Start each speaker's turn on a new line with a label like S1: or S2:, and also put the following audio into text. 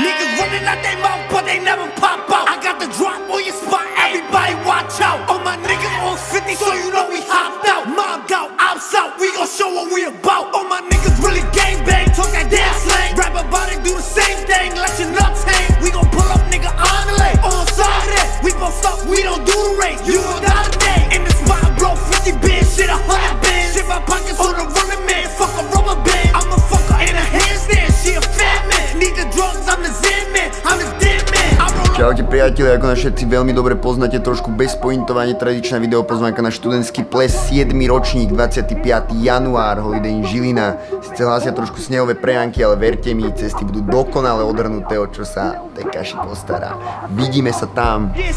S1: Niggas running out their mouth, but they never pop out. I got the drop on your spot, everybody watch out. All my niggas on 50, so you know
S2: Čaute priatelia, ako nás všetci veľmi dobre poznáte, trošku bez pointovania, tradičná videopozvánka na študentský ples 7. ročník, 25. január, Holiday in Žilina. Sice hlásia trošku snehové prejanky, ale verte mi, cesty budú dokonale odhrnuté, o čo sa Tekaši postará. Vidíme sa tam.
S1: Yeah,